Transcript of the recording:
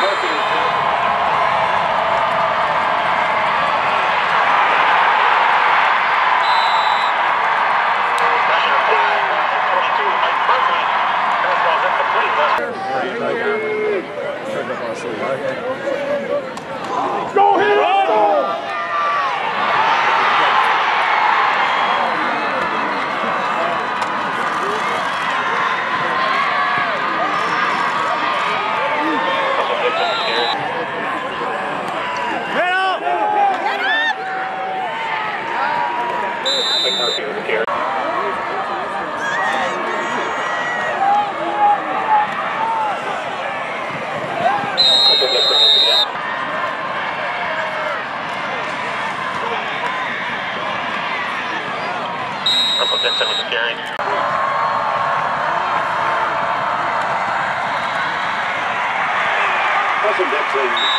Okay. Was again. Russell Dixon was. Russell Dixon.